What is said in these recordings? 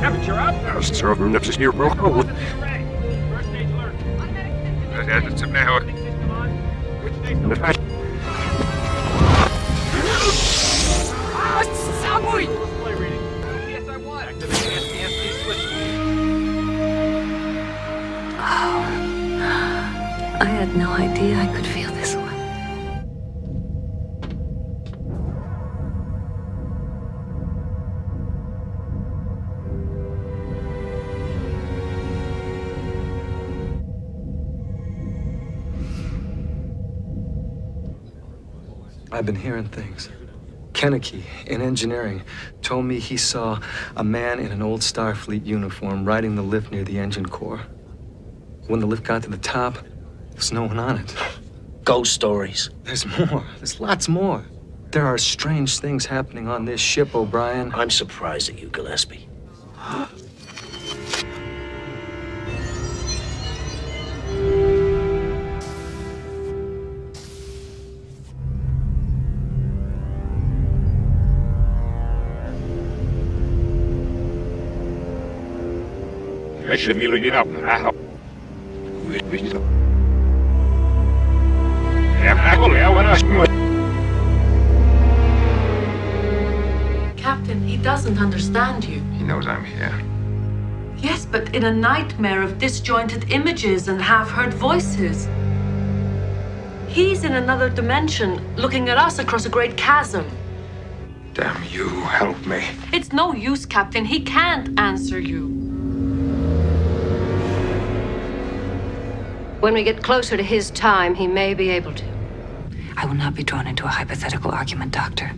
Temperature up. First stage alert. Automatic system. System on. I had no idea I could feel I've been hearing things. Kennecke, in engineering, told me he saw a man in an old Starfleet uniform riding the lift near the engine core. When the lift got to the top, there was no one on it. Ghost stories. There's more. There's lots more. There are strange things happening on this ship, O'Brien. I'm surprised at you, Gillespie. Meşe milini up. Ah. Captain, he doesn't understand you. He knows I'm here. Yes, but in a nightmare of disjointed images and half heard voices. He's in another dimension, looking at us across a great chasm. Damn you, help me. It's no use, Captain. He can't answer you. When we get closer to his time, he may be able to. I will not be drawn into a hypothetical argument, Doctor.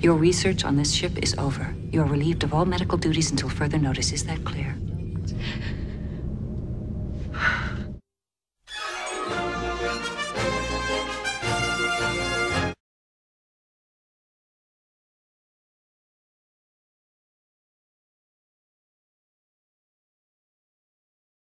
Your research on this ship is over. You are relieved of all medical duties until further notice. Is that clear?